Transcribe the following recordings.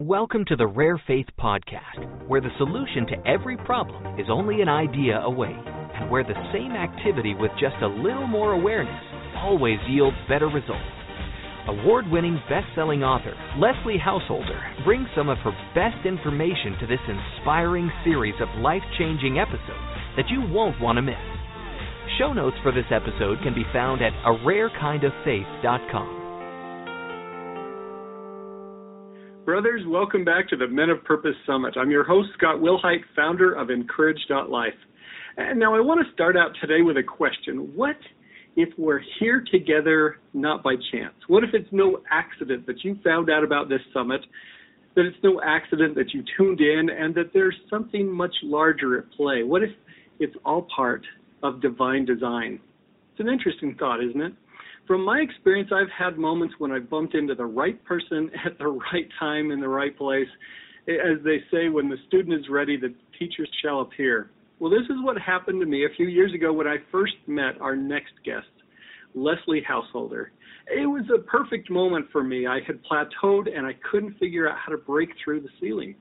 Welcome to the Rare Faith Podcast, where the solution to every problem is only an idea away, and where the same activity with just a little more awareness always yields better results. Award winning best selling author Leslie Householder brings some of her best information to this inspiring series of life changing episodes that you won't want to miss. Show notes for this episode can be found at ararekindoffaith.com. Brothers, welcome back to the Men of Purpose Summit. I'm your host, Scott Willhite, founder of Encourage.life. And now I want to start out today with a question. What if we're here together not by chance? What if it's no accident that you found out about this summit, that it's no accident that you tuned in, and that there's something much larger at play? What if it's all part of divine design? It's an interesting thought, isn't it? From my experience, I've had moments when I bumped into the right person at the right time in the right place. As they say, when the student is ready, the teacher shall appear. Well, this is what happened to me a few years ago when I first met our next guest, Leslie Householder. It was a perfect moment for me. I had plateaued and I couldn't figure out how to break through the ceiling.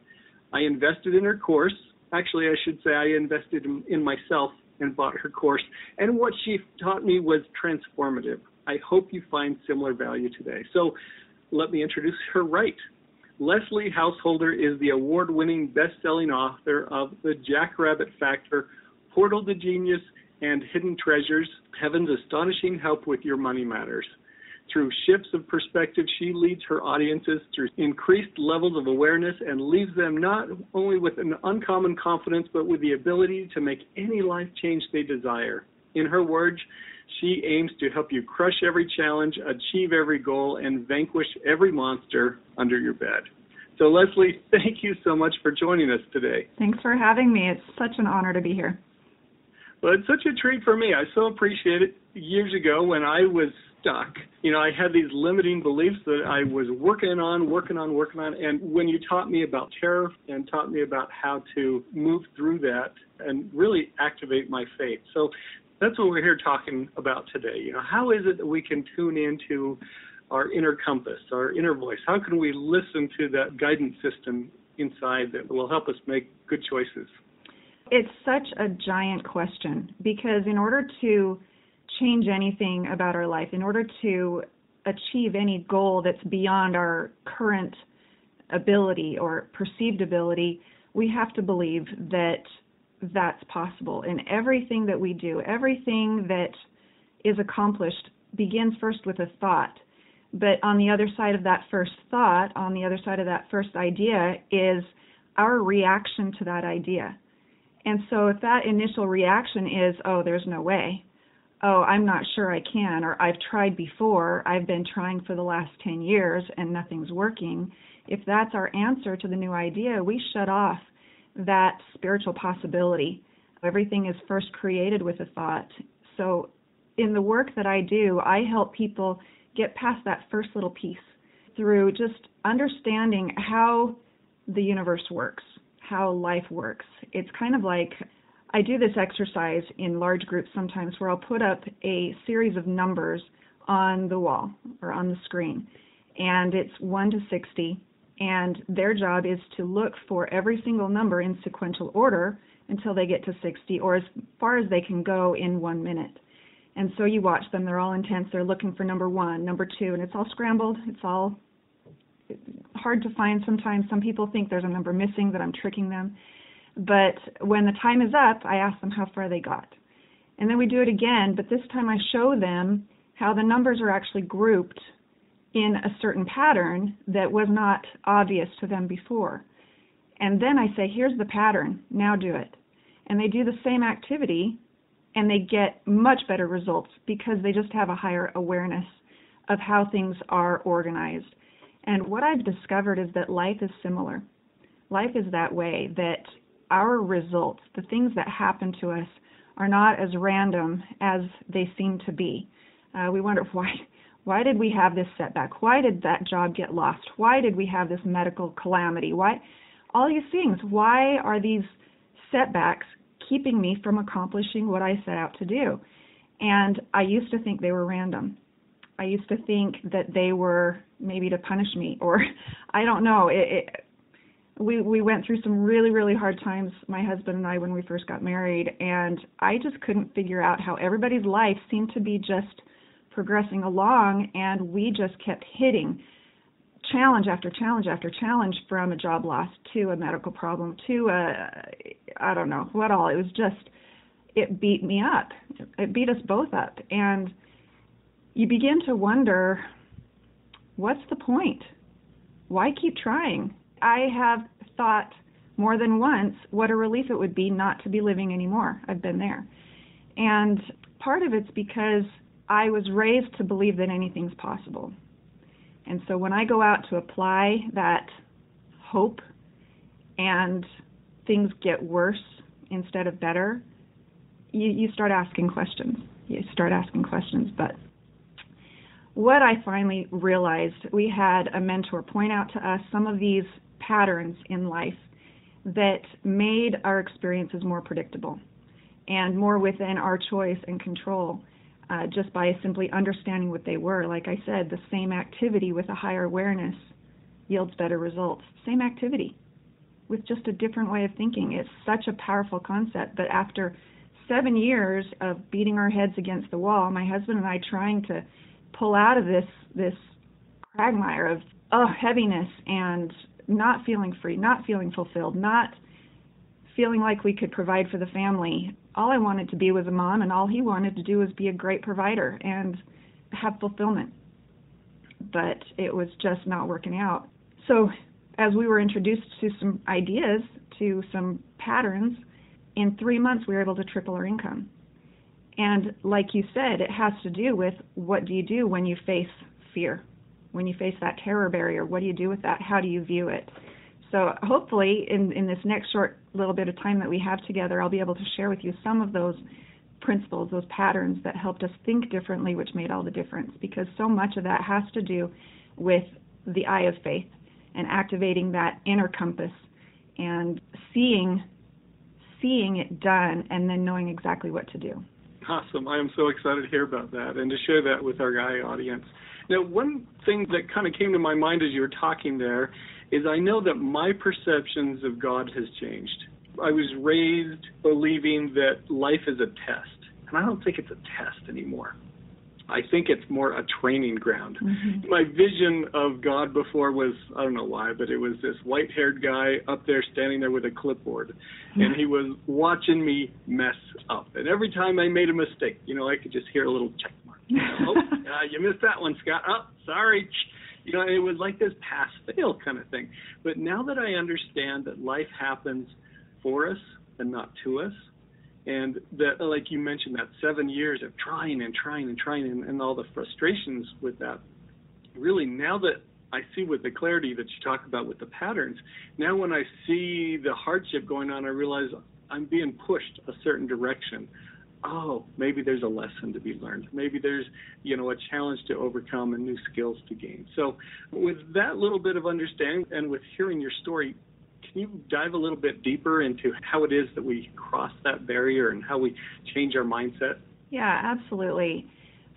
I invested in her course. Actually, I should say I invested in myself and bought her course. And what she taught me was transformative. I hope you find similar value today. So let me introduce her right. Leslie Householder is the award winning best selling author of The Jackrabbit Factor, Portal to Genius, and Hidden Treasures Heaven's Astonishing Help with Your Money Matters. Through shifts of perspective, she leads her audiences through increased levels of awareness and leaves them not only with an uncommon confidence, but with the ability to make any life change they desire. In her words, she aims to help you crush every challenge, achieve every goal, and vanquish every monster under your bed. So, Leslie, thank you so much for joining us today. Thanks for having me. It's such an honor to be here. Well, it's such a treat for me. I so appreciate it. Years ago, when I was stuck, you know, I had these limiting beliefs that I was working on, working on, working on. And when you taught me about terror and taught me about how to move through that and really activate my faith. So that's what we're here talking about today. You know, how is it that we can tune into our inner compass, our inner voice? How can we listen to that guidance system inside that will help us make good choices? It's such a giant question because in order to change anything about our life, in order to achieve any goal that's beyond our current ability or perceived ability, we have to believe that that's possible. And everything that we do, everything that is accomplished begins first with a thought. But on the other side of that first thought, on the other side of that first idea, is our reaction to that idea. And so if that initial reaction is, oh, there's no way, oh, I'm not sure I can, or I've tried before, I've been trying for the last 10 years and nothing's working, if that's our answer to the new idea, we shut off that spiritual possibility. Everything is first created with a thought. So, in the work that I do, I help people get past that first little piece through just understanding how the universe works, how life works. It's kind of like I do this exercise in large groups sometimes where I'll put up a series of numbers on the wall or on the screen, and it's 1 to 60 and their job is to look for every single number in sequential order until they get to 60 or as far as they can go in one minute. And so you watch them, they're all intense, they're looking for number one, number two, and it's all scrambled, it's all hard to find sometimes. Some people think there's a number missing, that I'm tricking them. But when the time is up, I ask them how far they got. And then we do it again, but this time I show them how the numbers are actually grouped in a certain pattern that was not obvious to them before. And then I say, here's the pattern, now do it. And they do the same activity and they get much better results because they just have a higher awareness of how things are organized. And what I've discovered is that life is similar. Life is that way, that our results, the things that happen to us, are not as random as they seem to be. Uh, we wonder why why did we have this setback? Why did that job get lost? Why did we have this medical calamity? Why all these things? Why are these setbacks keeping me from accomplishing what I set out to do? And I used to think they were random. I used to think that they were maybe to punish me or I don't know. It, it, we we went through some really really hard times my husband and I when we first got married and I just couldn't figure out how everybody's life seemed to be just progressing along and we just kept hitting challenge after challenge after challenge from a job loss to a medical problem to a I don't know what all. It was just it beat me up. It beat us both up. And you begin to wonder what's the point? Why keep trying? I have thought more than once what a relief it would be not to be living anymore. I've been there. And part of it's because I was raised to believe that anything's possible. And so when I go out to apply that hope and things get worse instead of better, you, you start asking questions. You start asking questions. But what I finally realized, we had a mentor point out to us some of these patterns in life that made our experiences more predictable and more within our choice and control uh, just by simply understanding what they were. Like I said, the same activity with a higher awareness yields better results. Same activity with just a different way of thinking. It's such a powerful concept. But after seven years of beating our heads against the wall, my husband and I trying to pull out of this this quagmire of oh heaviness and not feeling free, not feeling fulfilled, not feeling like we could provide for the family. All I wanted to be was a mom, and all he wanted to do was be a great provider and have fulfillment. But it was just not working out. So, as we were introduced to some ideas, to some patterns, in three months we were able to triple our income. And like you said, it has to do with what do you do when you face fear? when you face that terror barrier? What do you do with that? How do you view it? So hopefully, in in this next short little bit of time that we have together, I'll be able to share with you some of those principles, those patterns that helped us think differently, which made all the difference. Because so much of that has to do with the eye of faith and activating that inner compass and seeing seeing it done and then knowing exactly what to do. Awesome. I am so excited to hear about that and to share that with our guy audience. Now, one thing that kind of came to my mind as you were talking there is I know that my perceptions of God has changed. I was raised believing that life is a test, and I don't think it's a test anymore. I think it's more a training ground. Mm-hmm. My vision of God before was I don't know why, but it was this white-haired guy up there standing there with a clipboard, mm-hmm. and he was watching me mess up. And every time I made a mistake, you know, I could just hear a little check mark. You know, oh, uh, you missed that one, Scott. Oh, sorry. You know, it was like this pass-fail kind of thing. But now that I understand that life happens for us and not to us, and that like you mentioned that seven years of trying and trying and trying and, and all the frustrations with that really now that I see with the clarity that you talk about with the patterns, now when I see the hardship going on, I realize I'm being pushed a certain direction. Oh, maybe there's a lesson to be learned. Maybe there's, you know, a challenge to overcome and new skills to gain. So, with that little bit of understanding and with hearing your story, can you dive a little bit deeper into how it is that we cross that barrier and how we change our mindset? Yeah, absolutely.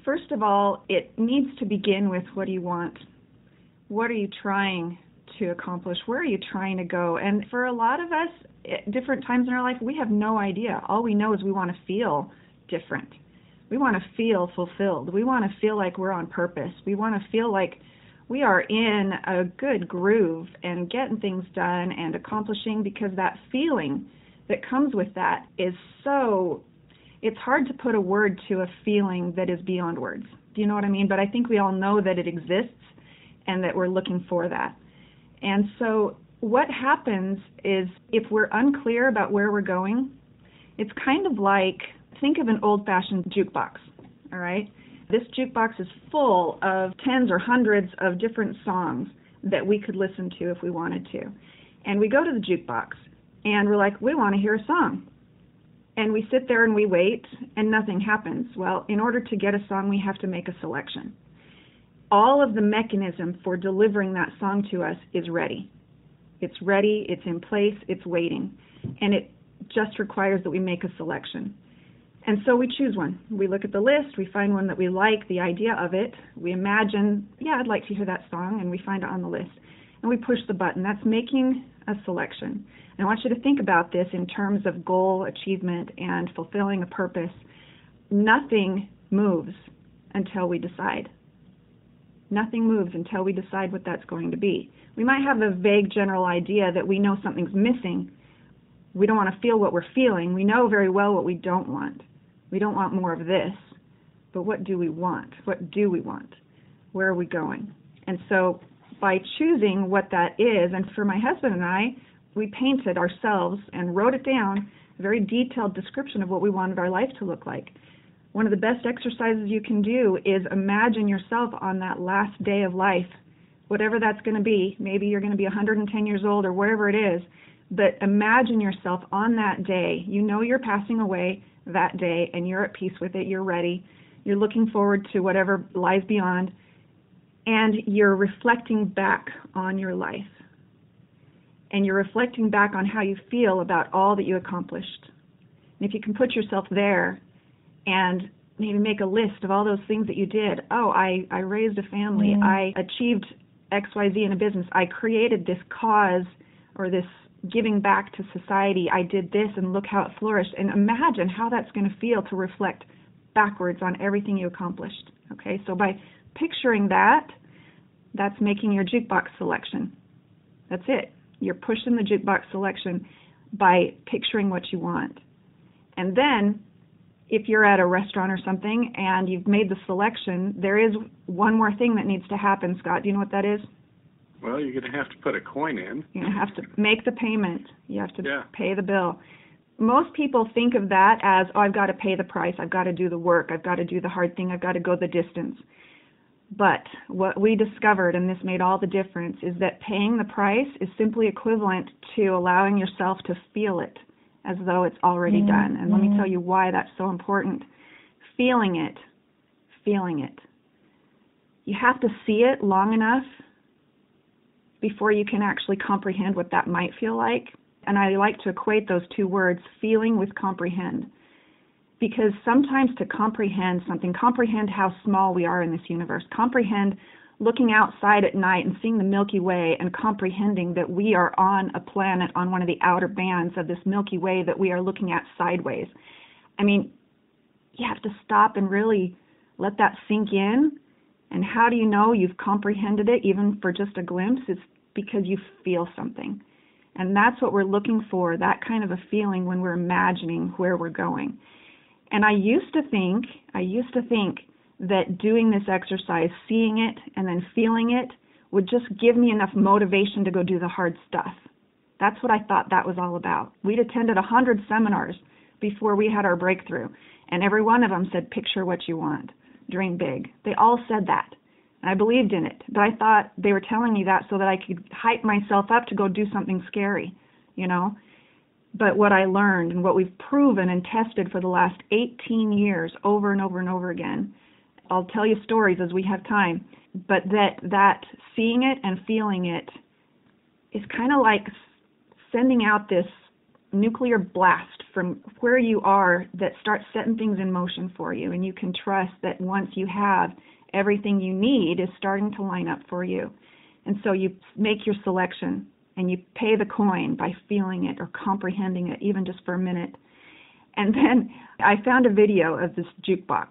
First of all, it needs to begin with what do you want? What are you trying to accomplish? Where are you trying to go? And for a lot of us, at different times in our life, we have no idea. All we know is we want to feel different. We want to feel fulfilled. We want to feel like we're on purpose. We want to feel like we are in a good groove and getting things done and accomplishing because that feeling that comes with that is so it's hard to put a word to a feeling that is beyond words. Do you know what I mean? But I think we all know that it exists and that we're looking for that. And so what happens is if we're unclear about where we're going, it's kind of like think of an old fashioned jukebox, all right? This jukebox is full of tens or hundreds of different songs that we could listen to if we wanted to. And we go to the jukebox and we're like, we want to hear a song. And we sit there and we wait and nothing happens. Well, in order to get a song, we have to make a selection. All of the mechanism for delivering that song to us is ready. It's ready, it's in place, it's waiting. And it just requires that we make a selection. And so we choose one. We look at the list, we find one that we like, the idea of it. We imagine, yeah, I'd like to hear that song, and we find it on the list. and we push the button. That's making a selection. And I want you to think about this in terms of goal achievement and fulfilling a purpose. Nothing moves until we decide. Nothing moves until we decide what that's going to be. We might have a vague general idea that we know something's missing. We don't want to feel what we're feeling. We know very well what we don't want. We don't want more of this. But what do we want? What do we want? Where are we going? And so by choosing what that is, and for my husband and I, we painted ourselves and wrote it down, a very detailed description of what we wanted our life to look like. One of the best exercises you can do is imagine yourself on that last day of life, whatever that's going to be. Maybe you're going to be 110 years old or wherever it is, but imagine yourself on that day. You know you're passing away that day and you're at peace with it, you're ready, you're looking forward to whatever lies beyond, and you're reflecting back on your life. And you're reflecting back on how you feel about all that you accomplished. And if you can put yourself there and maybe make a list of all those things that you did. Oh, I, I raised a family. Mm. I achieved XYZ in a business. I created this cause or this giving back to society. I did this and look how it flourished. And imagine how that's going to feel to reflect backwards on everything you accomplished. Okay, so by picturing that, that's making your jukebox selection. That's it. You're pushing the jukebox selection by picturing what you want. And then if you're at a restaurant or something and you've made the selection, there is one more thing that needs to happen, Scott. Do you know what that is? Well, you're going to have to put a coin in. You're going to have to make the payment. You have to yeah. pay the bill. Most people think of that as, oh, I've got to pay the price. I've got to do the work. I've got to do the hard thing. I've got to go the distance. But what we discovered, and this made all the difference, is that paying the price is simply equivalent to allowing yourself to feel it as though it's already mm-hmm. done. And let me tell you why that's so important. Feeling it, feeling it. You have to see it long enough before you can actually comprehend what that might feel like. And I like to equate those two words, feeling with comprehend. Because sometimes to comprehend something, comprehend how small we are in this universe, comprehend looking outside at night and seeing the Milky Way and comprehending that we are on a planet on one of the outer bands of this Milky Way that we are looking at sideways. I mean, you have to stop and really let that sink in. And how do you know you've comprehended it even for just a glimpse? It's because you feel something. And that's what we're looking for, that kind of a feeling when we're imagining where we're going. And I used to think, I used to think that doing this exercise, seeing it and then feeling it, would just give me enough motivation to go do the hard stuff. That's what I thought that was all about. We'd attended a hundred seminars before we had our breakthrough, and every one of them said, Picture what you want, dream big. They all said that. And I believed in it, but I thought they were telling me that so that I could hype myself up to go do something scary, you know? But what I learned and what we've proven and tested for the last 18 years over and over and over again I'll tell you stories as we have time, but that that seeing it and feeling it is kind of like sending out this nuclear blast from where you are that starts setting things in motion for you and you can trust that once you have everything you need is starting to line up for you. And so you make your selection and you pay the coin by feeling it or comprehending it even just for a minute. And then I found a video of this jukebox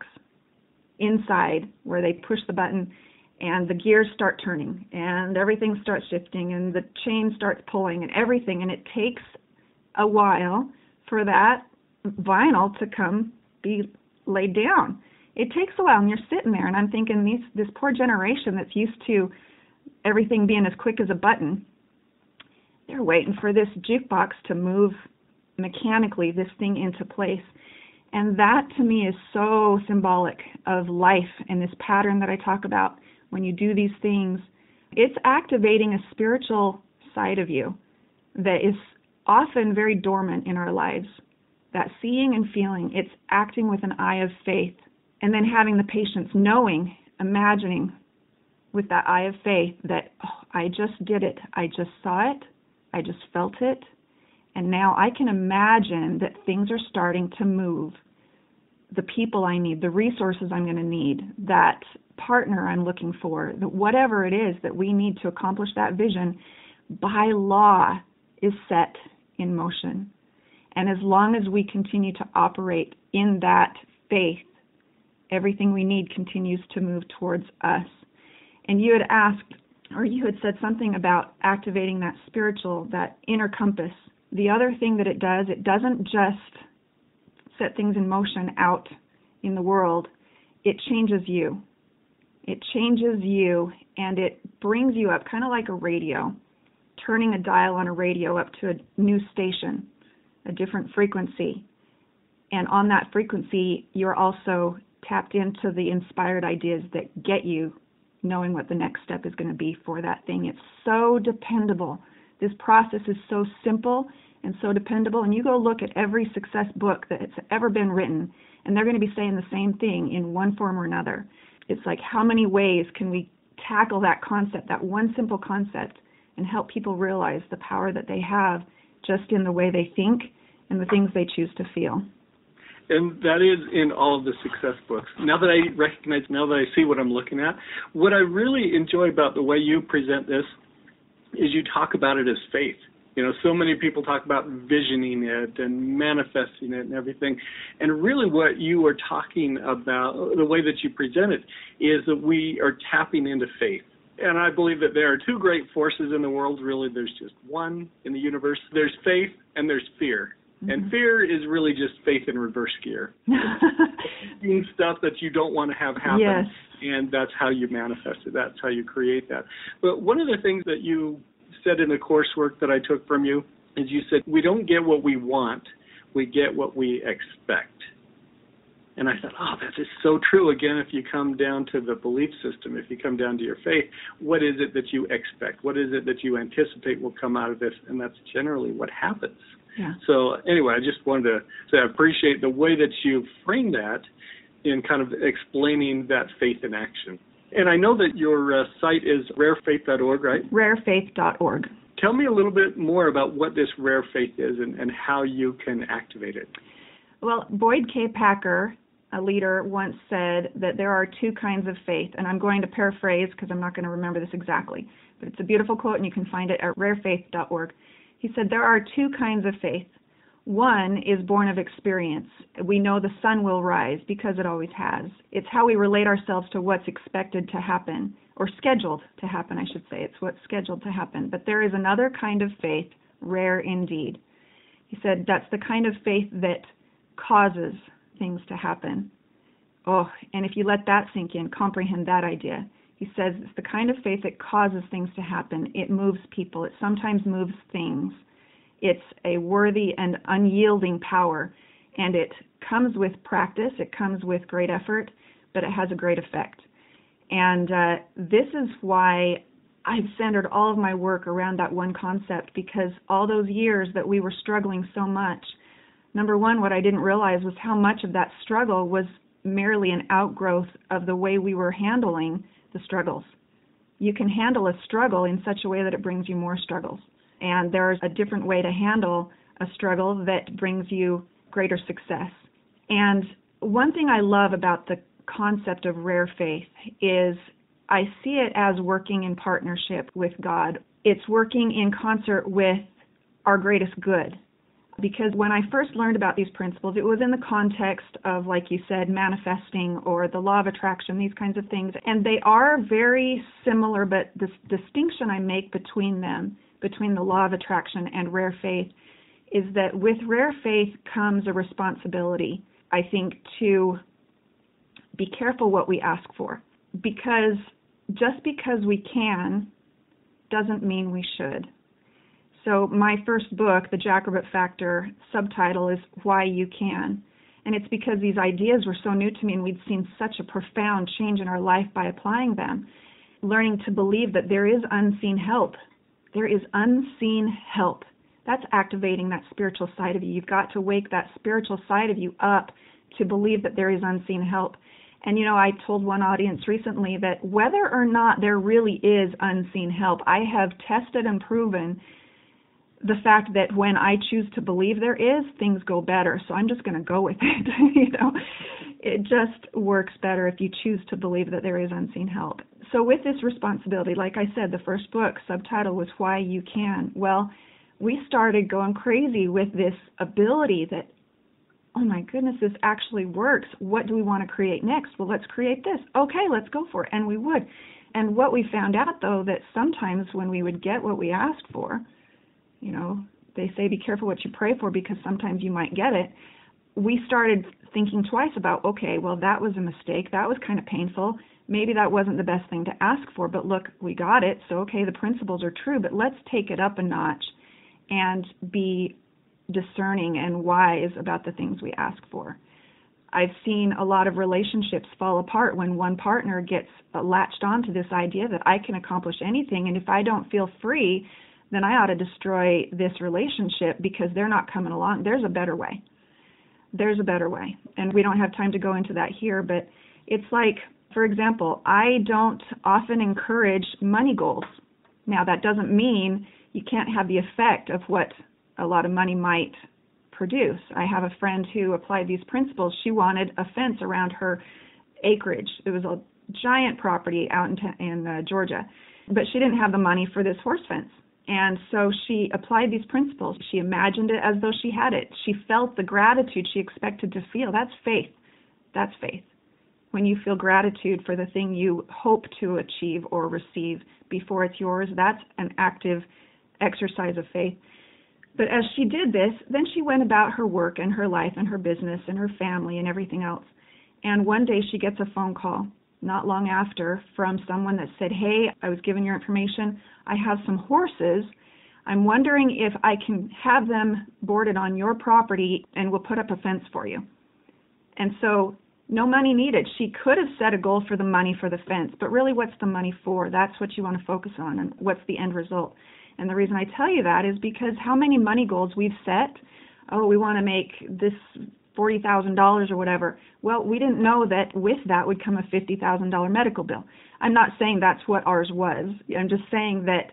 inside where they push the button and the gears start turning and everything starts shifting and the chain starts pulling and everything and it takes a while for that vinyl to come be laid down. It takes a while and you're sitting there and I'm thinking these this poor generation that's used to everything being as quick as a button. They're waiting for this jukebox to move mechanically this thing into place and that to me is so symbolic of life and this pattern that I talk about. When you do these things, it's activating a spiritual side of you that is often very dormant in our lives. That seeing and feeling, it's acting with an eye of faith. And then having the patience, knowing, imagining with that eye of faith that oh, I just did it. I just saw it. I just felt it. And now I can imagine that things are starting to move. The people I need, the resources I'm going to need, that partner I'm looking for, that whatever it is that we need to accomplish that vision, by law is set in motion. And as long as we continue to operate in that faith, everything we need continues to move towards us. And you had asked, or you had said something about activating that spiritual, that inner compass. The other thing that it does, it doesn't just set things in motion out in the world, it changes you. It changes you and it brings you up, kind of like a radio, turning a dial on a radio up to a new station, a different frequency. And on that frequency, you're also tapped into the inspired ideas that get you knowing what the next step is going to be for that thing. It's so dependable. This process is so simple and so dependable. And you go look at every success book that's ever been written, and they're going to be saying the same thing in one form or another. It's like, how many ways can we tackle that concept, that one simple concept, and help people realize the power that they have just in the way they think and the things they choose to feel? and that is in all of the success books. Now that I recognize, now that I see what I'm looking at, what I really enjoy about the way you present this is you talk about it as faith. You know, so many people talk about visioning it and manifesting it and everything. And really, what you are talking about, the way that you present it, is that we are tapping into faith. And I believe that there are two great forces in the world, really. There's just one in the universe there's faith and there's fear. Mm-hmm. And fear is really just faith in reverse gear. Doing stuff that you don't want to have happen. Yes. And that's how you manifest it. That's how you create that. But one of the things that you said in the coursework that I took from you is you said we don't get what we want, we get what we expect. And I thought, oh, that is so true. Again, if you come down to the belief system, if you come down to your faith, what is it that you expect? What is it that you anticipate will come out of this? And that's generally what happens. Yeah. So anyway, I just wanted to say I appreciate the way that you framed that in kind of explaining that faith in action. And I know that your uh, site is rarefaith.org, right? Rarefaith.org. Tell me a little bit more about what this rare faith is and, and how you can activate it. Well, Boyd K. Packer, a leader, once said that there are two kinds of faith, and I'm going to paraphrase because I'm not going to remember this exactly, but it's a beautiful quote, and you can find it at rarefaith.org. He said there are two kinds of faith one is born of experience. We know the sun will rise because it always has. It's how we relate ourselves to what's expected to happen, or scheduled to happen, I should say. It's what's scheduled to happen. But there is another kind of faith, rare indeed. He said that's the kind of faith that causes things to happen. Oh, and if you let that sink in, comprehend that idea. He says it's the kind of faith that causes things to happen. It moves people, it sometimes moves things. It's a worthy and unyielding power, and it comes with practice, it comes with great effort, but it has a great effect. And uh, this is why I've centered all of my work around that one concept because all those years that we were struggling so much, number one, what I didn't realize was how much of that struggle was merely an outgrowth of the way we were handling the struggles. You can handle a struggle in such a way that it brings you more struggles and there's a different way to handle a struggle that brings you greater success. And one thing I love about the concept of rare faith is I see it as working in partnership with God. It's working in concert with our greatest good. Because when I first learned about these principles, it was in the context of, like you said, manifesting or the law of attraction, these kinds of things. And they are very similar, but the distinction I make between them between the law of attraction and rare faith is that with rare faith comes a responsibility, I think, to be careful what we ask for. Because just because we can doesn't mean we should. So, my first book, The Jackrabbit Factor, subtitle is Why You Can. And it's because these ideas were so new to me and we'd seen such a profound change in our life by applying them. Learning to believe that there is unseen help there is unseen help. That's activating that spiritual side of you. You've got to wake that spiritual side of you up to believe that there is unseen help. And you know, I told one audience recently that whether or not there really is unseen help, I have tested and proven the fact that when I choose to believe there is, things go better. So I'm just going to go with it, you know. it just works better if you choose to believe that there is unseen help. So, with this responsibility, like I said, the first book subtitle was Why You Can. Well, we started going crazy with this ability that, oh my goodness, this actually works. What do we want to create next? Well, let's create this. Okay, let's go for it. And we would. And what we found out, though, that sometimes when we would get what we asked for, you know, they say be careful what you pray for because sometimes you might get it. We started thinking twice about, okay, well, that was a mistake. That was kind of painful. Maybe that wasn't the best thing to ask for, but look, we got it. So, okay, the principles are true, but let's take it up a notch and be discerning and wise about the things we ask for. I've seen a lot of relationships fall apart when one partner gets latched onto this idea that I can accomplish anything, and if I don't feel free, then I ought to destroy this relationship because they're not coming along. There's a better way. There's a better way. And we don't have time to go into that here, but it's like, for example, I don't often encourage money goals. Now, that doesn't mean you can't have the effect of what a lot of money might produce. I have a friend who applied these principles. She wanted a fence around her acreage. It was a giant property out in, in uh, Georgia, but she didn't have the money for this horse fence. And so she applied these principles. She imagined it as though she had it. She felt the gratitude she expected to feel. That's faith. That's faith. When you feel gratitude for the thing you hope to achieve or receive before it's yours, that's an active exercise of faith. But as she did this, then she went about her work and her life and her business and her family and everything else. And one day she gets a phone call not long after from someone that said, Hey, I was given your information. I have some horses. I'm wondering if I can have them boarded on your property and we'll put up a fence for you. And so, no money needed. She could have set a goal for the money for the fence, but really, what's the money for? That's what you want to focus on, and what's the end result. And the reason I tell you that is because how many money goals we've set? Oh, we want to make this $40,000 or whatever. Well, we didn't know that with that would come a $50,000 medical bill. I'm not saying that's what ours was. I'm just saying that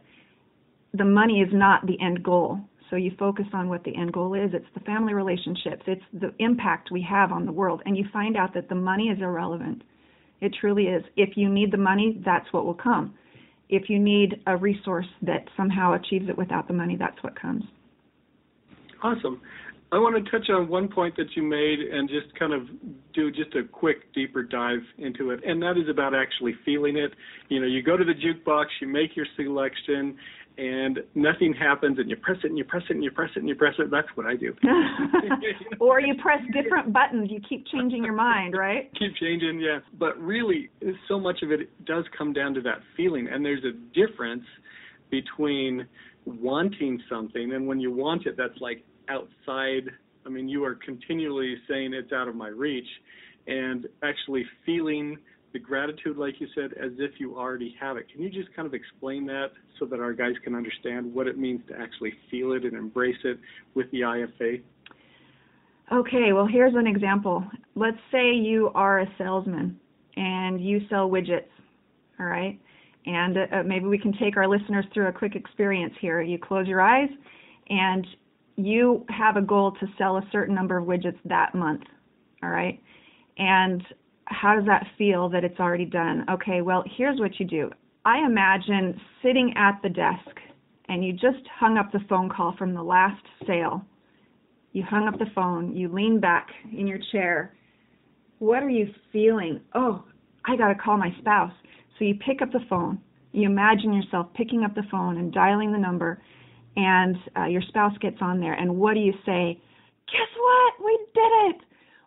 the money is not the end goal. So you focus on what the end goal is. It's the family relationships, it's the impact we have on the world. And you find out that the money is irrelevant. It truly is. If you need the money, that's what will come if you need a resource that somehow achieves it without the money, that's what comes. Awesome. I want to touch on one point that you made and just kind of do just a quick deeper dive into it, and that is about actually feeling it. You know, you go to the jukebox, you make your selection, and nothing happens and you press it and you press it and you press it and you press it. That's what i do. Or you press different buttons. You keep changing your mind right? Keep changing yeah. But really so much of it does come down to that feeling and there's a difference between wanting something and when you want it that's like outside i mean you are continually saying it's out of my reach and actually feeling the gratitude, like you said, as if you already have it. Can you just kind of explain that so that our guys can understand what it means to actually feel it and embrace it with the eye of faith? Okay, well, here's an example. Let's say you are a salesman and you sell widgets, all right? And uh, maybe we can take our listeners through a quick experience here. You close your eyes and you have a goal to sell a certain number of widgets that month, all right? And how does that feel that it's already done? Okay, well, here's what you do. I imagine sitting at the desk and you just hung up the phone call from the last sale. You hung up the phone, you lean back in your chair. What are you feeling? Oh, I got to call my spouse. So you pick up the phone. You imagine yourself picking up the phone and dialing the number, and uh, your spouse gets on there. And what do you say? Guess what? We did it!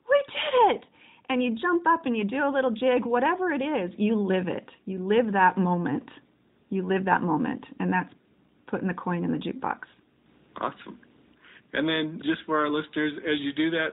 We did it! and you jump up and you do a little jig, whatever it is, you live it. You live that moment. You live that moment, and that's putting the coin in the jukebox. Awesome. And then, just for our listeners, as you do that,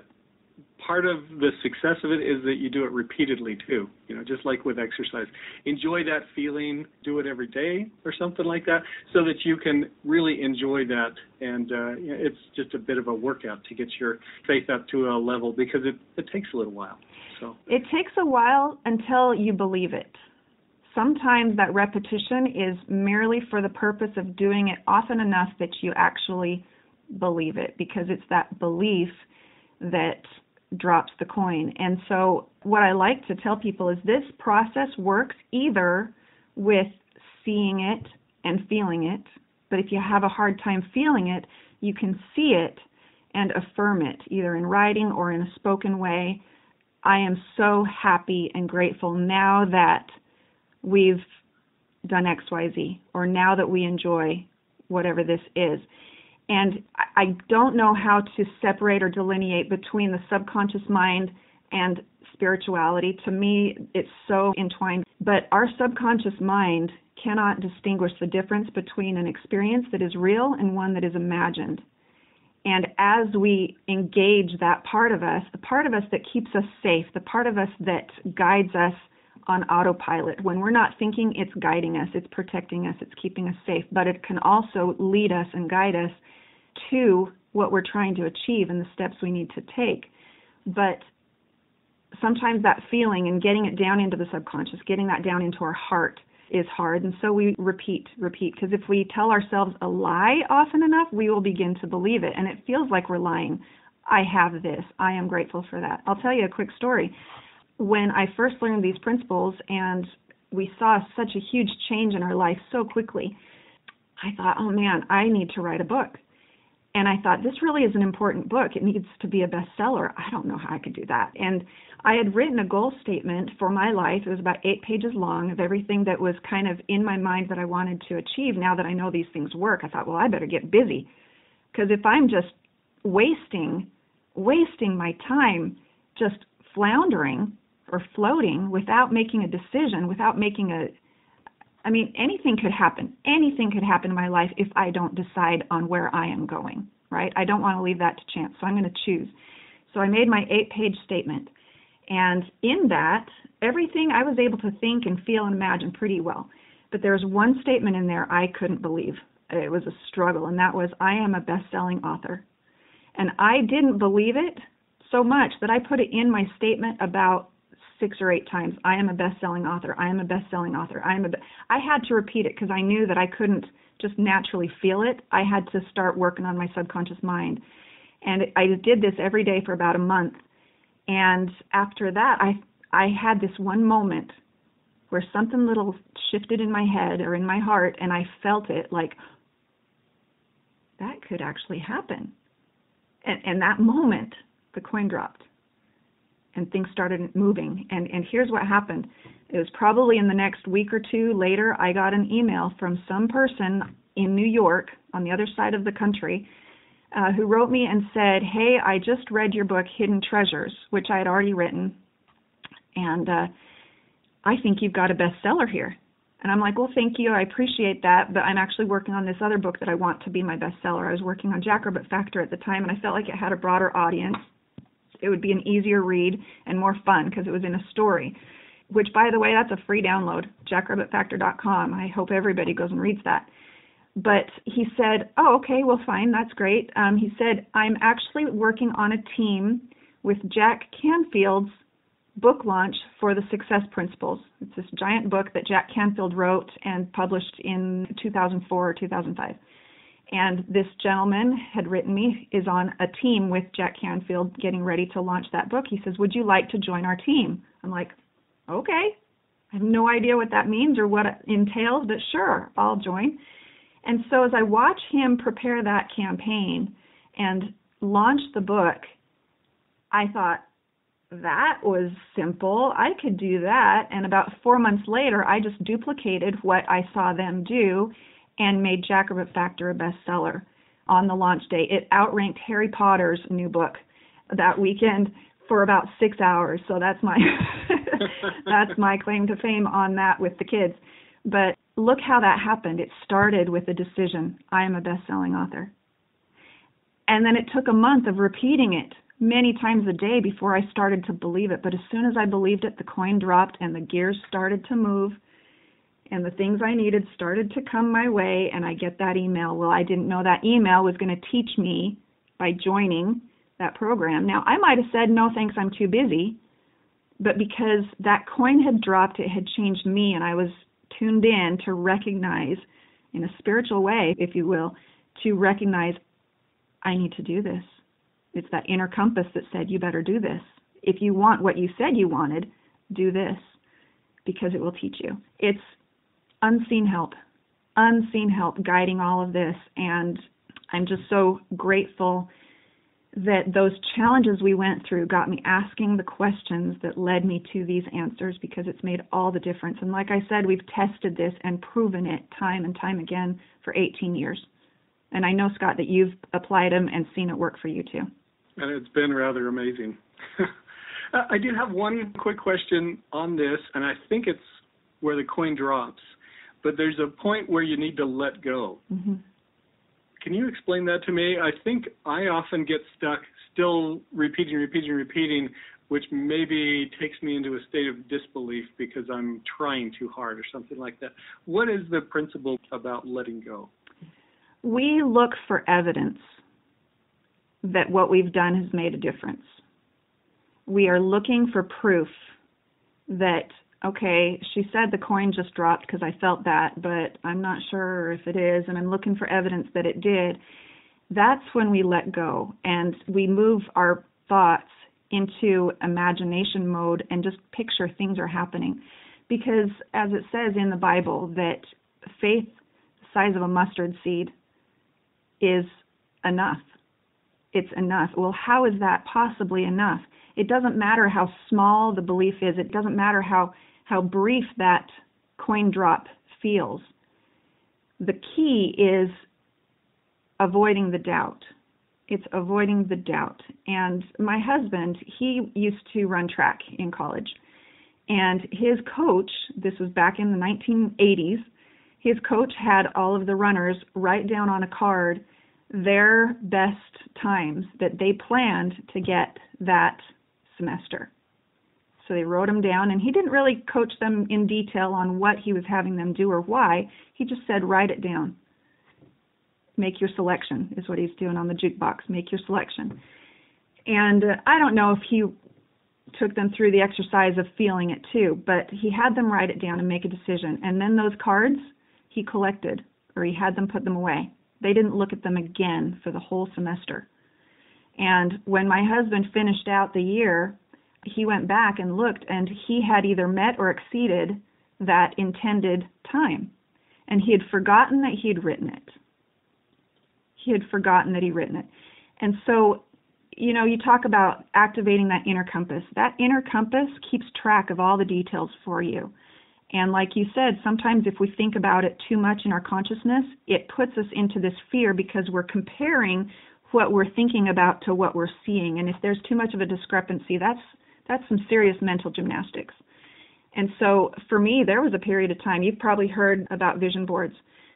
part of the success of it is that you do it repeatedly too. You know, just like with exercise. Enjoy that feeling, do it every day or something like that, so that you can really enjoy that. And uh, it's just a bit of a workout to get your faith up to a level because it, it takes a little while. So it takes a while until you believe it. Sometimes that repetition is merely for the purpose of doing it often enough that you actually believe it because it's that belief that drops the coin. And so, what I like to tell people is this process works either with seeing it and feeling it, but if you have a hard time feeling it, you can see it and affirm it, either in writing or in a spoken way. I am so happy and grateful now that we've done XYZ, or now that we enjoy whatever this is. And I don't know how to separate or delineate between the subconscious mind and spirituality. To me, it's so entwined. But our subconscious mind cannot distinguish the difference between an experience that is real and one that is imagined. And as we engage that part of us, the part of us that keeps us safe, the part of us that guides us on autopilot, when we're not thinking, it's guiding us, it's protecting us, it's keeping us safe, but it can also lead us and guide us to what we're trying to achieve and the steps we need to take. But sometimes that feeling and getting it down into the subconscious, getting that down into our heart, is hard. And so we repeat, repeat, because if we tell ourselves a lie often enough, we will begin to believe it. And it feels like we're lying. I have this. I am grateful for that. I'll tell you a quick story. When I first learned these principles and we saw such a huge change in our life so quickly, I thought, oh man, I need to write a book. And I thought, this really is an important book. It needs to be a bestseller. I don't know how I could do that. And I had written a goal statement for my life. It was about eight pages long of everything that was kind of in my mind that I wanted to achieve. Now that I know these things work, I thought, well, I better get busy. Because if I'm just wasting, wasting my time just floundering or floating without making a decision, without making a, I mean, anything could happen. Anything could happen in my life if I don't decide on where I am going, right? I don't want to leave that to chance. So I'm going to choose. So I made my eight page statement. And in that, everything I was able to think and feel and imagine pretty well. But there was one statement in there I couldn't believe. It was a struggle, and that was I am a best selling author. And I didn't believe it so much that I put it in my statement about six or eight times. I am a best-selling author. I am a best-selling author. I am a. Be-. I had to repeat it because I knew that I couldn't just naturally feel it. I had to start working on my subconscious mind, and I did this every day for about a month. And after that, I I had this one moment where something little shifted in my head or in my heart, and I felt it like that could actually happen. And, and that moment, the coin dropped and things started moving. And, and here's what happened. It was probably in the next week or two later, I got an email from some person in New York on the other side of the country uh, who wrote me and said, Hey, I just read your book, Hidden Treasures, which I had already written. And uh, I think you've got a bestseller here. And I'm like, well, thank you. I appreciate that. But I'm actually working on this other book that I want to be my bestseller. I was working on Jackrabbit Factor at the time, and I felt like it had a broader audience it would be an easier read and more fun because it was in a story. Which, by the way, that's a free download, jackrabbitfactor.com. I hope everybody goes and reads that. But he said, Oh, okay, well, fine, that's great. Um, he said, I'm actually working on a team with Jack Canfield's book launch for the Success Principles. It's this giant book that Jack Canfield wrote and published in 2004 or 2005. And this gentleman had written me, is on a team with Jack Canfield getting ready to launch that book. He says, Would you like to join our team? I'm like, Okay. I have no idea what that means or what it entails, but sure, I'll join. And so as I watch him prepare that campaign and launch the book, I thought, that was simple. I could do that. And about four months later, I just duplicated what I saw them do and made Jackrabbit Factor a bestseller on the launch day. It outranked Harry Potter's new book that weekend for about six hours. So that's my that's my claim to fame on that with the kids. But look how that happened. It started with a decision. I am a best-selling author. And then it took a month of repeating it many times a day before I started to believe it. But as soon as I believed it, the coin dropped and the gears started to move and the things I needed started to come my way, and I get that email. Well, I didn't know that email was going to teach me by joining that program. Now, I might have said, no, thanks, I'm too busy. But because that coin had dropped, it had changed me, and I was tuned in to recognize, in a spiritual way, if you will, to recognize I need to do this. it's that inner compass that said you better do this. If you want what you said you wanted, do this because it will teach you. It's unseen help, unseen help guiding all of this and I'm just so grateful that those challenges we went through got me asking the questions that led me to these answers because it's made all the difference. And like I said, we've tested this and proven it time and time again for 18 years. And I know, Scott, that you've applied them and seen it work for you too. And it's been rather amazing. I do have one quick question on this, and I think it's where the coin drops. But there's a point where you need to let go. Mm-hmm. Can you explain that to me? I think I often get stuck still repeating, repeating, repeating, which maybe takes me into a state of disbelief because I'm trying too hard or something like that. What is the principle about letting go? We look for evidence that what we've done has made a difference. We are looking for proof that okay, she said the coin just dropped because I felt that, but I'm not sure if it is, and I'm looking for evidence that it did. That's when we let go and we move our thoughts into imagination mode and just picture things are happening. Because as it says in the Bible, that faith the size of a mustard seed is enough. It's enough. Well, how is that possibly enough? It doesn't matter how small the belief is. It doesn't matter how how brief that coin drop feels. The key is avoiding the doubt. It's avoiding the doubt. And my husband, he used to run track in college. And his coach, this was back in the 1980s, his coach had all of the runners write down on a card their best times that they planned to get that semester. So they wrote them down, and he didn't really coach them in detail on what he was having them do or why. He just said, write it down. Make your selection, is what he's doing on the jukebox. Make your selection. And uh, I don't know if he took them through the exercise of feeling it too, but he had them write it down and make a decision. And then those cards he collected, or he had them put them away. They didn't look at them again for the whole semester. And when my husband finished out the year, he went back and looked and he had either met or exceeded that intended time. And he had forgotten that he had written it. He had forgotten that he'd written it. And so, you know, you talk about activating that inner compass. That inner compass keeps track of all the details for you. And like you said, sometimes if we think about it too much in our consciousness, it puts us into this fear because we're comparing what we're thinking about to what we're seeing. And if there's too much of a discrepancy, that's that's some serious mental gymnastics. And so for me, there was a period of time, you've probably heard about vision boards,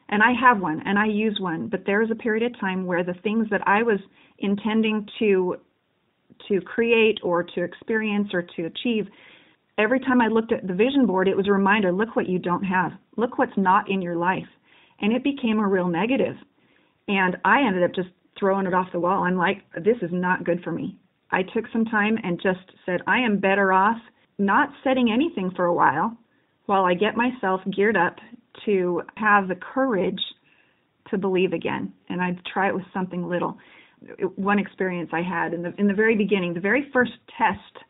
and I have one and I use one, but there was a period of time where the things that I was intending to to create or to experience or to achieve, every time I looked at the vision board, it was a reminder, look what you don't have. Look what's not in your life. And it became a real negative. And I ended up just throwing it off the wall. I'm like, this is not good for me. I took some time and just said, I am better off not setting anything for a while while I get myself geared up to have the courage to believe again. And I'd try it with something little. One experience I had in the in the very beginning, the very first test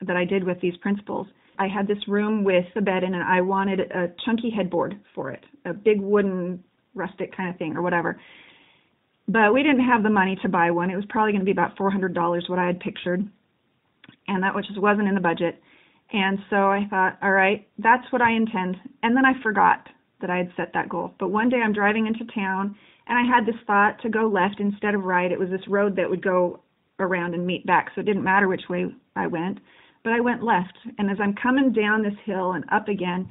that I did with these principles, I had this room with a bed in it. I wanted a chunky headboard for it, a big wooden rustic kind of thing or whatever. But we didn't have the money to buy one. It was probably going to be about $400 what I had pictured. And that just wasn't in the budget. And so I thought, all right, that's what I intend. And then I forgot that I had set that goal. But one day I'm driving into town and I had this thought to go left instead of right. It was this road that would go around and meet back. So it didn't matter which way I went. But I went left. And as I'm coming down this hill and up again,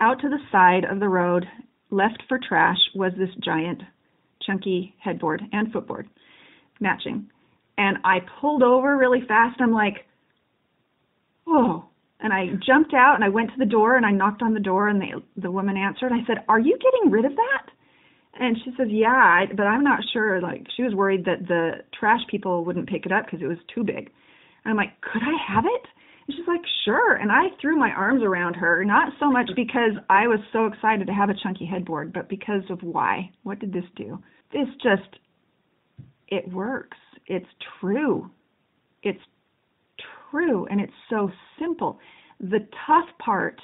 out to the side of the road, left for trash, was this giant chunky headboard and footboard matching. And I pulled over really fast. I'm like, oh. And I jumped out and I went to the door and I knocked on the door and the the woman answered. I said, "Are you getting rid of that?" And she says, "Yeah, I, but I'm not sure." Like she was worried that the trash people wouldn't pick it up because it was too big. And I'm like, "Could I have it?" And she's like, "Sure." And I threw my arms around her, not so much because I was so excited to have a chunky headboard, but because of why. What did this do? this just it works. it's true. It's true and it's so simple. The tough part,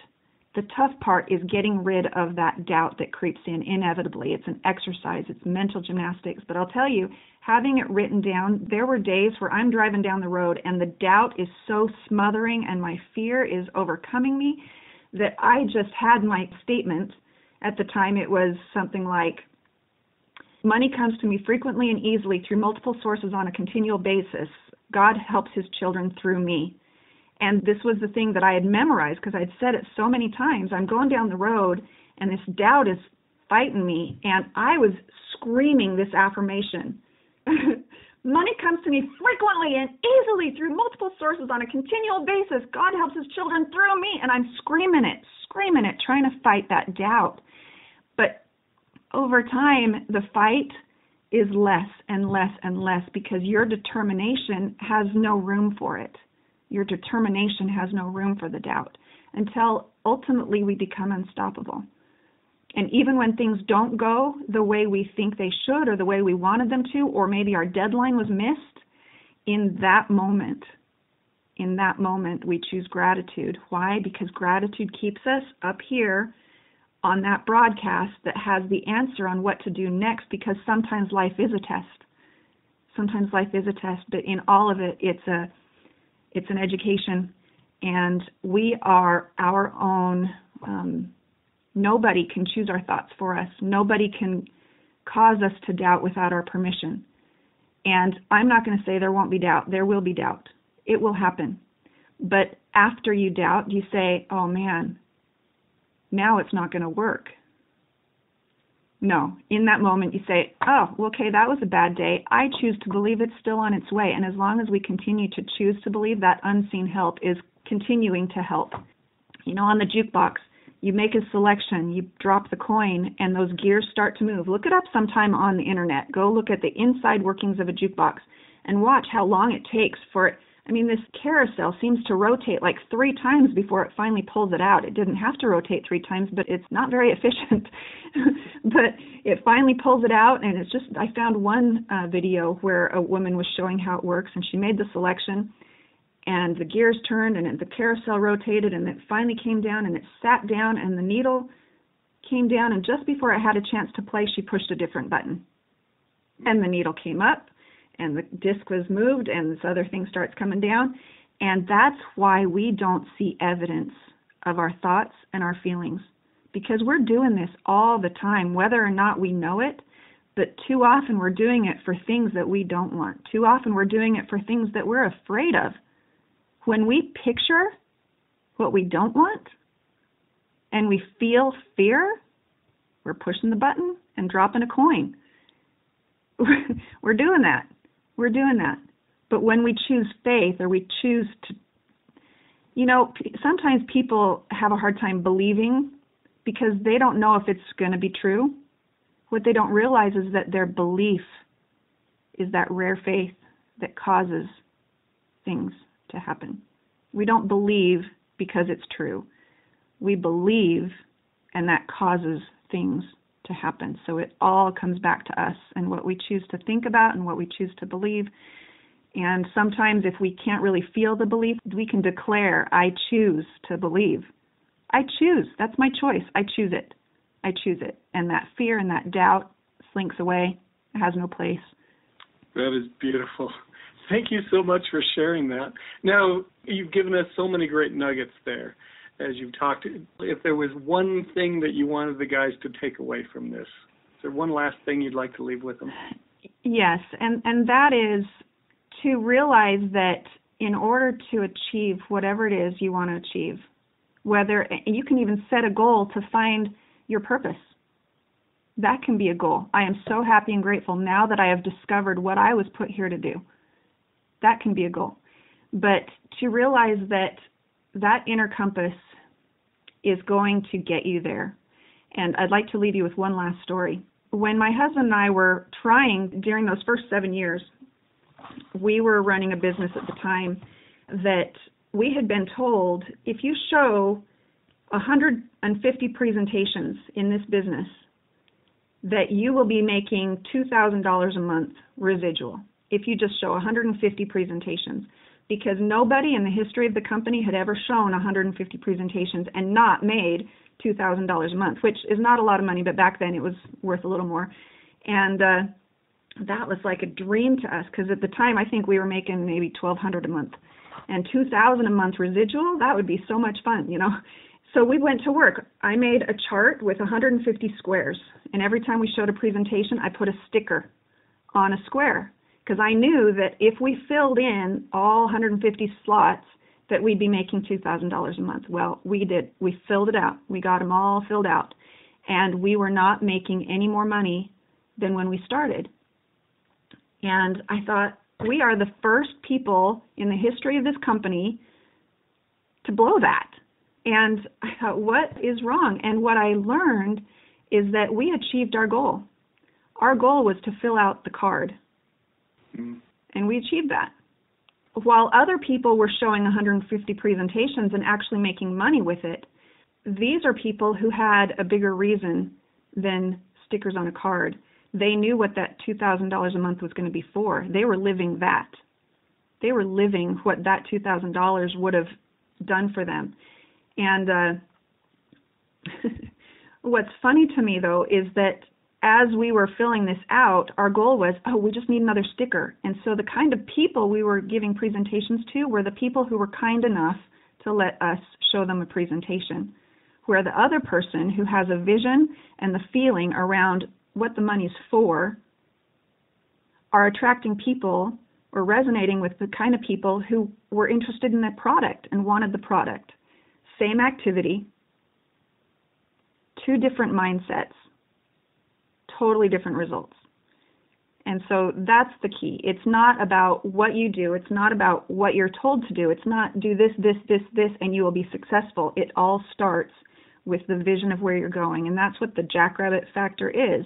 the tough part is getting rid of that doubt that creeps in inevitably. It's an exercise, it's mental gymnastics. But I'll tell you, having it written down, there were days where I'm driving down the road and the doubt is so smothering and my fear is overcoming me that I just had my statement. At the time, it was something like, Money comes to me frequently and easily through multiple sources on a continual basis. God helps his children through me. And this was the thing that I had memorized because I'd said it so many times. I'm going down the road and this doubt is fighting me, and I was screaming this affirmation. Money comes to me frequently and easily through multiple sources on a continual basis. God helps his children through me. And I'm screaming it, screaming it, trying to fight that doubt. But over time, the fight is less and less and less because your determination has no room for it. Your determination has no room for the doubt until ultimately we become unstoppable. And even when things don't go the way we think they should or the way we wanted them to, or maybe our deadline was missed, in that moment, in that moment, we choose gratitude. Why? Because gratitude keeps us up here on that broadcast that has the answer on what to do next because sometimes life is a test. Sometimes life is a test, but in all of it it's a it's an education and we are our own um, nobody can choose our thoughts for us. Nobody can cause us to doubt without our permission. And I'm not going to say there won't be doubt. There will be doubt. It will happen. But after you doubt, you say, oh man, now it's not going to work. No, in that moment you say, oh, okay, that was a bad day. I choose to believe it's still on its way. And as long as we continue to choose to believe, that unseen help is continuing to help. You know, on the jukebox, you make a selection, you drop the coin, and those gears start to move. Look it up sometime on the internet. Go look at the inside workings of a jukebox and watch how long it takes for it I mean, this carousel seems to rotate like three times before it finally pulls it out. It didn't have to rotate three times, but it's not very efficient. but it finally pulls it out, and it's just, I found one uh, video where a woman was showing how it works, and she made the selection, and the gears turned, and the carousel rotated, and it finally came down, and it sat down, and the needle came down, and just before I had a chance to play, she pushed a different button. And the needle came up, and the disc was moved and this other thing starts coming down. And that's why we don't see evidence of our thoughts and our feelings because we're doing this all the time, whether or not we know it. But too often we're doing it for things that we don't want. Too often we're doing it for things that we're afraid of. When we picture what we don't want and we feel fear, we're pushing the button and dropping a coin. we're doing that. We're doing that. But when we choose faith or we choose to, you know, sometimes people have a hard time believing because they don't know if it's going to be true. What they don't realize is that their belief is that rare faith that causes things to happen. We don't believe because it's true. We believe, and that causes things to happen. So it all comes back to us and what we choose to think about and what we choose to believe. And sometimes, if we can't really feel the belief, we can declare, I choose to believe. I choose. That's my choice. I choose it. I choose it. And that fear and that doubt slinks away, it has no place. That is beautiful. Thank you so much for sharing that. Now, you've given us so many great nuggets there as you've talked, if there was one thing that you wanted the guys to take away from this, is there one last thing you'd like to leave with them? Yes, and and that is to realize that in order to achieve whatever it is you want to achieve, whether you can even set a goal to find your purpose. That can be a goal. I am so happy and grateful now that I have discovered what I was put here to do. That can be a goal. But to realize that that inner compass is going to get you there. And I'd like to leave you with one last story. When my husband and I were trying during those first seven years, we were running a business at the time that we had been told if you show 150 presentations in this business, that you will be making $2,000 a month residual if you just show 150 presentations because nobody in the history of the company had ever shown 150 presentations and not made $2,000 a month, which is not a lot of money, but back then it was worth a little more. And uh, that was like a dream to us because at the time I think we were making maybe 1,200 a month, and 2,000 a month residual. That would be so much fun, you know. So we went to work. I made a chart with 150 squares, and every time we showed a presentation, I put a sticker on a square because I knew that if we filled in all 150 slots, that we'd be making $2,000 a month. Well, we did. We filled it out. We got them all filled out, and we were not making any more money than when we started. And I thought we are the first people in the history of this company to blow that. And I thought, what is wrong? And what I learned is that we achieved our goal. Our goal was to fill out the card. Mm. And we achieved that. While other people were showing 150 presentations and actually making money with it, these are people who had a bigger reason than stickers on a card. They knew what that $2,000 a month was going to be for. They were living that. They were living what that $2,000 would have done for them. And uh, what's funny to me though is that as we were filling this out, our goal was, oh, we just need another sticker. And so the kind of people we were giving presentations to were the people who were kind enough to let us show them a presentation. Where the other person who has a vision and the feeling around what the money's for are attracting people or resonating with the kind of people who were interested in the product and wanted the product. Same activity, two different mindsets totally different results. And so that's the key. It's not about what you do. It's not about what you're told to do. It's not do this, this, this, this, and you will be successful. It all starts with the vision of where you're going. And that's what the jackrabbit factor is.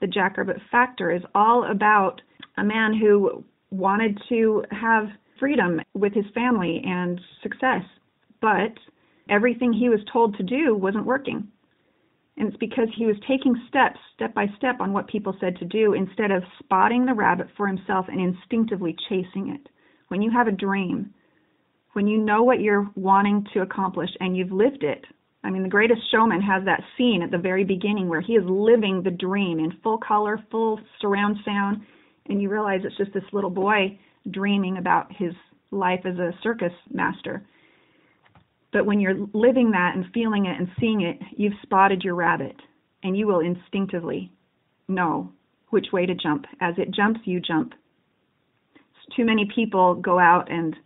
The jackrabbit factor is all about a man who wanted to have freedom with his family and success, but everything he was told to do wasn't working. And it's because he was taking steps, step by step, on what people said to do instead of spotting the rabbit for himself and instinctively chasing it. When you have a dream, when you know what you're wanting to accomplish and you've lived it, I mean, the greatest showman has that scene at the very beginning where he is living the dream in full color, full surround sound, and you realize it's just this little boy dreaming about his life as a circus master. But when you're living that and feeling it and seeing it, you've spotted your rabbit and you will instinctively know which way to jump. As it jumps, you jump. Too many people go out and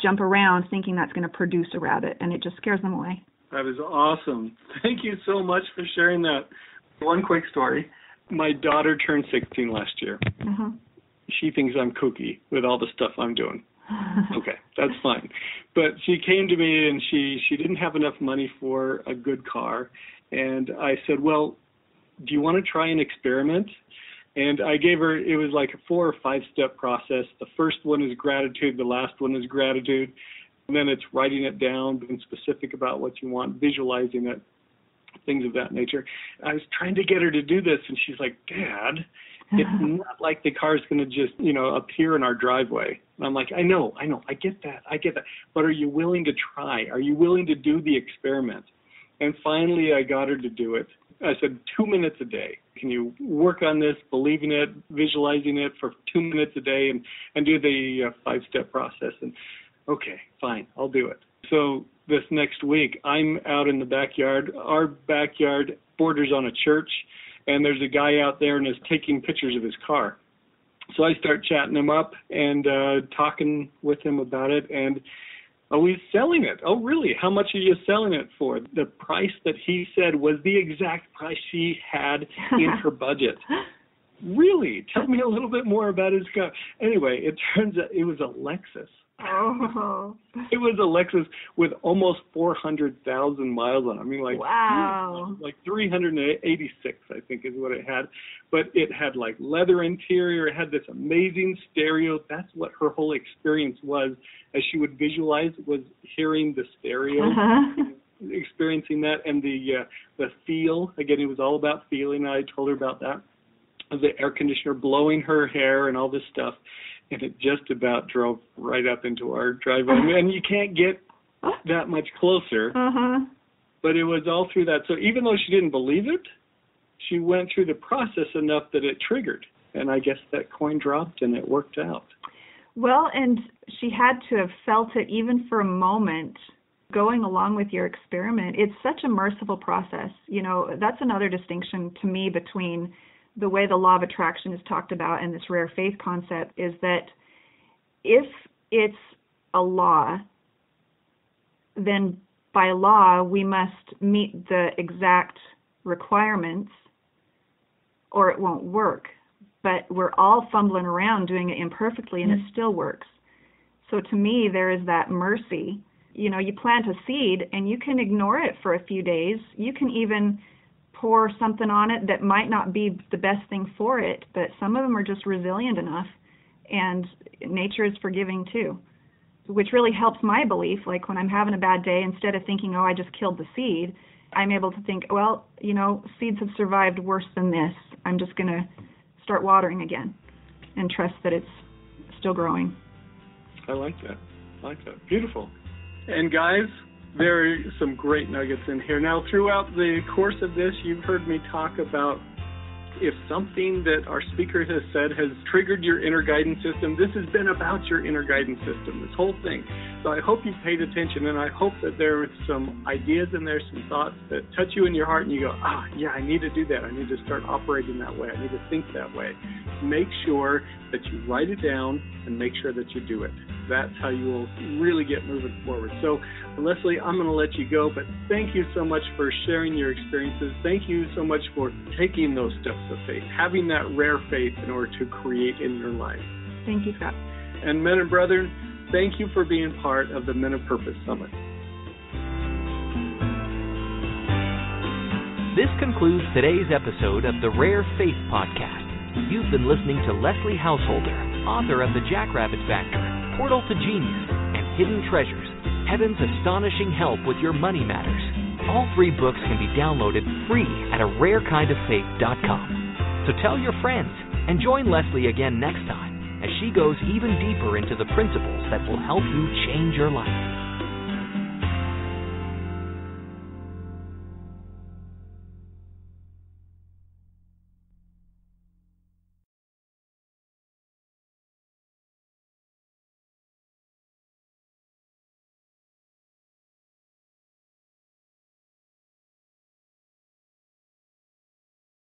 jump around thinking that's going to produce a rabbit and it just scares them away. That is awesome. Thank you so much for sharing that. One quick story. My daughter turned 16 last year. Uh-huh. She thinks I'm kooky with all the stuff I'm doing. Okay, that's fine. But she came to me and she she didn't have enough money for a good car, and I said, well, do you want to try an experiment? And I gave her it was like a four or five step process. The first one is gratitude, the last one is gratitude, and then it's writing it down, being specific about what you want, visualizing it, things of that nature. I was trying to get her to do this, and she's like, Dad, it's not like the car's going to just, you know, appear in our driveway. And I'm like, I know, I know, I get that, I get that. But are you willing to try? Are you willing to do the experiment? And finally, I got her to do it. I said, two minutes a day. Can you work on this, believing it, visualizing it for two minutes a day, and and do the uh, five-step process? And okay, fine, I'll do it. So this next week, I'm out in the backyard. Our backyard borders on a church and there's a guy out there and is taking pictures of his car. So I start chatting him up and uh, talking with him about it, and oh, he's selling it. Oh, really? How much are you selling it for? The price that he said was the exact price she had in her budget. really? Tell me a little bit more about his car. Anyway, it turns out it was a Lexus. Oh. It was a Lexus with almost 400,000 miles on it. I mean, like wow, like 386, I think, is what it had. But it had like leather interior. It had this amazing stereo. That's what her whole experience was, as she would visualize was hearing the stereo. Uh-huh. experiencing that and the uh, the feel again it was all about feeling i told her about that of the air conditioner blowing her hair and all this stuff and it just about drove right up into our driveway. and you can't get that much closer. Uh-huh. But it was all through that. So even though she didn't believe it, she went through the process enough that it triggered. And I guess that coin dropped and it worked out. Well, and she had to have felt it even for a moment going along with your experiment. It's such a merciful process. You know, that's another distinction to me between the way the law of attraction is talked about and this rare faith concept is that if it's a law, then by law we must meet the exact requirements or it won't work. But we're all fumbling around doing it imperfectly and mm-hmm. it still works. So to me, there is that mercy. You know, you plant a seed and you can ignore it for a few days. You can even pour something on it that might not be the best thing for it, but some of them are just resilient enough. And nature is forgiving too, which really helps my belief. Like when I'm having a bad day, instead of thinking, oh, I just killed the seed, I'm able to think, well, you know, seeds have survived worse than this. I'm just going to start watering again and trust that it's still growing. I like that. I like that. Beautiful. And guys, there are some great nuggets in here. Now, throughout the course of this, you've heard me talk about if something that our speaker has said has triggered your inner guidance system, this has been about your inner guidance system, this whole thing. So I hope you paid attention, and I hope that there are some ideas in there, some thoughts that touch you in your heart, and you go, ah, yeah, I need to do that. I need to start operating that way. I need to think that way. Make sure that you write it down and make sure that you do it. That's how you will really get moving forward. So, Leslie, I'm going to let you go, but thank you so much for sharing your experiences. Thank you so much for taking those steps of faith, having that rare faith in order to create in your life. Thank you, Scott. And men and brethren, thank you for being part of the Men of Purpose Summit. This concludes today's episode of the Rare Faith Podcast. You've been listening to Leslie Householder, author of The Jackrabbit Factor, Portal to Genius, and Hidden Treasures Heaven's Astonishing Help with Your Money Matters. All three books can be downloaded free at a rarekindoffaith.com. So tell your friends and join Leslie again next time as she goes even deeper into the principles that will help you change your life.